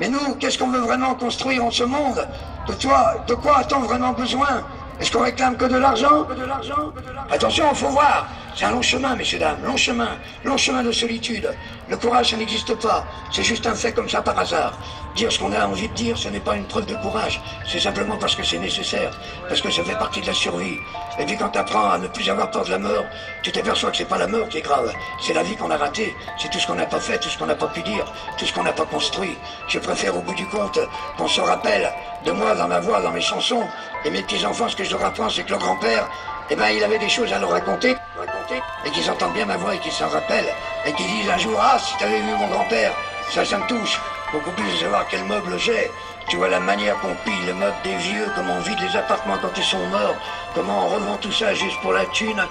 Mais nous, qu'est-ce qu'on veut vraiment construire en ce monde? De toi, de quoi a-t-on vraiment besoin? Est-ce qu'on réclame que de l'argent? Que de l'argent Attention, il faut voir. C'est un long chemin, messieurs, dames, long chemin, long chemin de solitude. Le courage, ça n'existe pas. C'est juste un fait comme ça par hasard. Dire ce qu'on a envie de dire, ce n'est pas une preuve de courage. C'est simplement parce que c'est nécessaire, parce que ça fait partie de la survie. Et puis quand tu apprends à ne plus avoir peur de la mort, tu t'aperçois que c'est pas la mort qui est grave. C'est la vie qu'on a ratée. C'est tout ce qu'on n'a pas fait, tout ce qu'on n'a pas pu dire, tout ce qu'on n'a pas construit. Je préfère au bout du compte qu'on se rappelle de moi dans ma voix, dans mes chansons. Et mes petits-enfants, ce que je leur apprends, c'est que leur grand-père, eh ben, il avait des choses à leur raconter, et qu'ils entendent bien ma voix et qu'ils s'en rappellent. Et qu'ils disent un jour, ah, si t'avais vu mon grand-père, ça, ça me touche. Beaucoup plus de savoir quel meuble j'ai. Tu vois la manière qu'on pille le meuble des vieux, comment on vide les appartements quand ils sont morts, comment on revend tout ça juste pour la thune.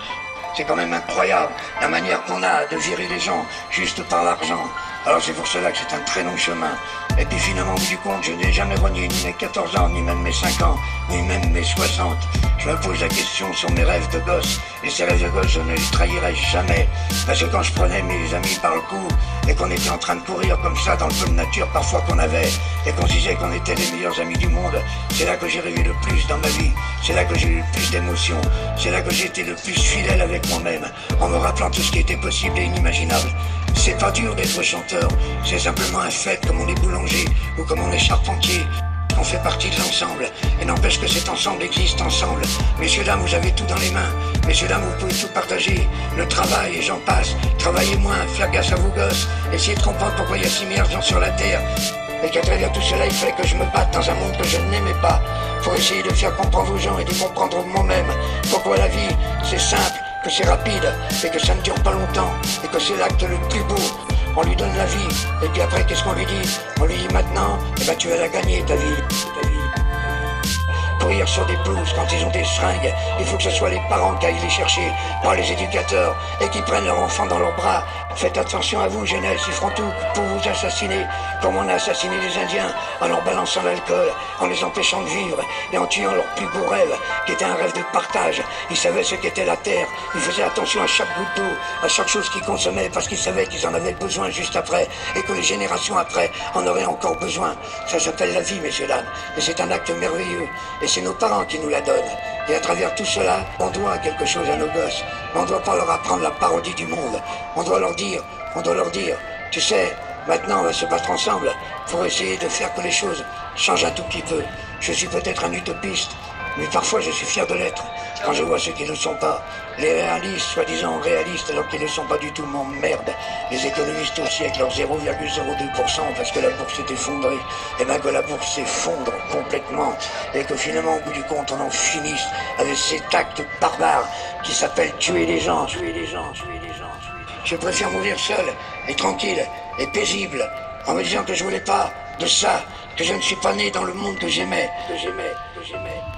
C'est quand même incroyable la manière qu'on a de virer les gens juste par l'argent. Alors c'est pour cela que c'est un très long chemin. Et puis finalement, au bout du compte, je n'ai jamais renié ni mes 14 ans, ni même mes 5 ans, ni même mes 60. Je me pose la question sur mes rêves de gosse. Et ces rêves de gosse, je ne les trahirai jamais. Parce que quand je prenais mes amis par le cou, et qu'on était en train de courir comme ça dans le peu de nature parfois qu'on avait, et qu'on disait qu'on était les meilleurs amis du monde, c'est là que j'ai rêvé le plus dans ma vie. C'est là que j'ai eu le plus d'émotions. C'est là que j'étais le plus fidèle avec moi-même, en me rappelant tout ce qui était possible et inimaginable. C'est pas dur d'être chanteur, c'est simplement un fait comme on est boulanger ou comme on est charpentier. On fait partie de l'ensemble, et n'empêche que cet ensemble existe ensemble. Messieurs, dames, vous avez tout dans les mains. Messieurs, dames, vous pouvez tout partager. Le travail, et j'en passe. Travaillez moins, gaffe à vos gosses. Essayez de comprendre pourquoi il y a 6 milliards de gens sur la Terre. Et qu'à travers tout cela, il fallait que je me batte dans un monde que je n'aimais pas. Pour essayer de faire comprendre aux gens et de comprendre moi-même pourquoi la vie, c'est simple, que c'est rapide, et que ça ne dure pas longtemps, et que c'est l'acte le plus beau. On lui donne la vie, et puis après, qu'est-ce qu'on lui dit? On lui dit maintenant, eh ben tu vas la gagner, ta vie. Courir sur des pelouses quand ils ont des seringues, il faut que ce soit les parents qui aillent les chercher, pas les éducateurs, et qui prennent leur enfant dans leurs bras. Faites attention à vous, jeunesse, ils feront tout pour vous assassiner, comme on a assassiné les Indiens, en leur balançant l'alcool, en les empêchant de vivre, et en tuant leur plus beau rêve, qui était un rêve de partage. Ils savaient ce qu'était la terre, ils faisaient attention à chaque goutte d'eau, à chaque chose qu'ils consommaient, parce qu'ils savaient qu'ils en avaient besoin juste après, et que les générations après en auraient encore besoin. Ça s'appelle la vie, messieurs, dames, et c'est un acte merveilleux, et c'est nos parents qui nous la donnent. Et à travers tout cela, on doit quelque chose à nos gosses. On ne doit pas leur apprendre la parodie du monde. On doit leur dire, on doit leur dire, tu sais, maintenant on va se battre ensemble pour essayer de faire que les choses changent un tout petit peu. Je suis peut-être un utopiste, mais parfois je suis fier de l'être. Quand je vois ceux qui ne sont pas, les réalistes, soi-disant réalistes, alors qu'ils ne sont pas du tout, m'emmerdent. Les économistes aussi avec leurs 0,02% parce que la bourse s'est effondrée. Et bien que la bourse s'effondre complètement et que finalement, au bout du compte, on en finisse avec cet acte barbare qui s'appelle tuer les gens, tuer les gens, tuer les gens. Je préfère mourir seul et tranquille et paisible en me disant que je voulais pas de ça, que je ne suis pas né dans le monde que j'aimais, que j'aimais, que j'aimais.